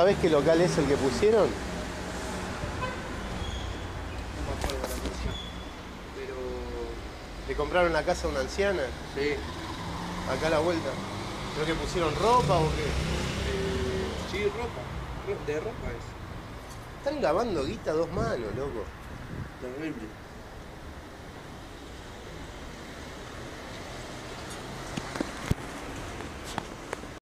¿Sabés qué local es el que pusieron? No me acuerdo la. Pero. ¿Le compraron la casa a una anciana? Sí. Acá a la vuelta. ¿Creo que pusieron ropa o qué? Eh, sí, ropa. De ropa es. Están lavando guita a dos manos, loco. Terrible.